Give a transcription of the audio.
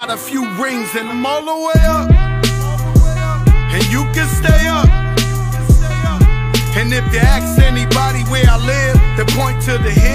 Got a few rings and I'm all the way up. And you can stay up. And if you ask anybody where I live, they point to the hill.